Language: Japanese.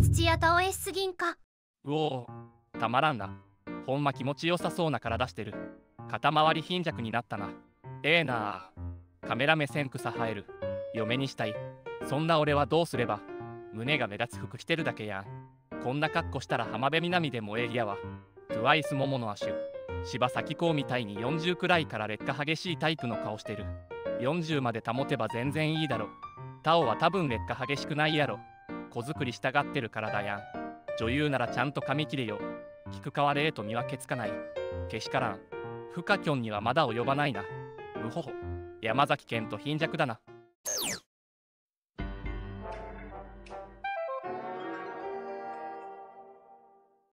土屋倒えすぎんか？うおたまらんな。ほんま気持ちよさそうな体してる。肩周り貧弱になったな。ええなあ。カメラ目線草生える。嫁にしたい。そんな俺はどうすれば。胸が目立つ服着てるだけやん。こんな格好したら浜辺美波でもええやわ。トゥワイス桃の亜種柴咲コウみたいに40くらいから劣化激しいタイプの顔してる。40まで保てば全然いいだろ。タオは多分劣化激しくないやろ。子作りしたがってるからだやん。女優ならちゃんと髪切れよ。菊川玲と見分けつかない。けしからん。不可きょんにはまだ及ばないな。うほほ山崎賢と貧弱だな。